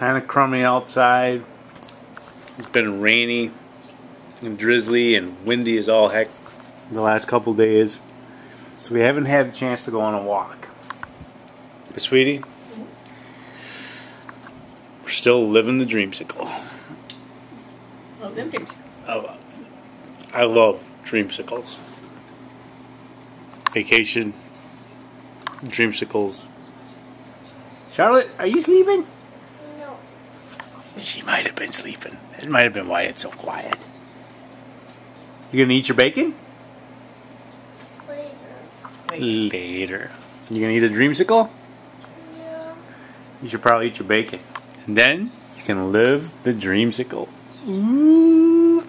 kind of crummy outside. It's been rainy and drizzly and windy as all heck the last couple days. So we haven't had a chance to go on a walk. But sweetie, we're still living the dreamsicle. Love them dreamsicles. I, I love dreamsicles. Vacation, dreamsicles. Charlotte, are you sleeping? No. She might have been sleeping. It might have been why it's so quiet. You gonna eat your bacon? Later. Later. You gonna eat a dreamsicle? Yeah. You should probably eat your bacon. And then you can live the dreamsicle. Ooh.